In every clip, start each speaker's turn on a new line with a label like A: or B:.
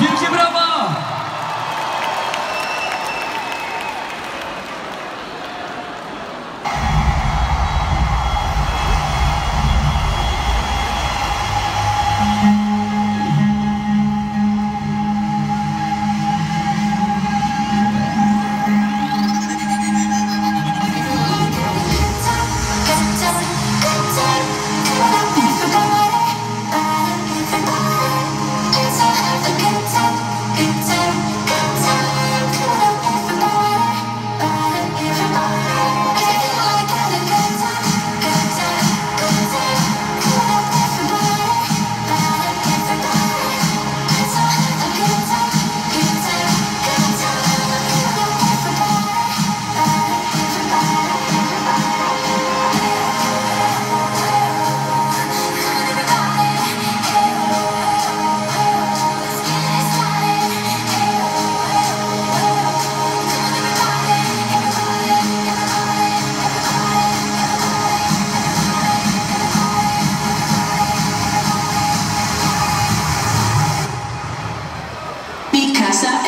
A: Wielkie brawa!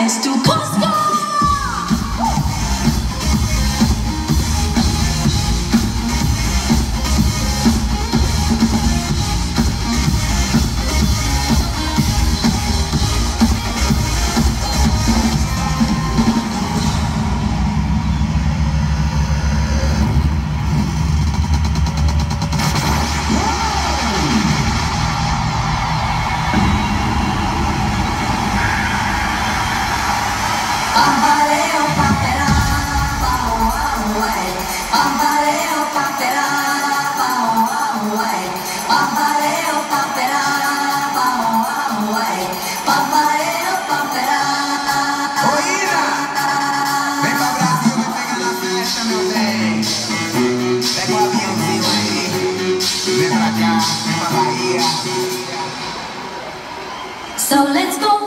B: Casa es tu
C: So let's go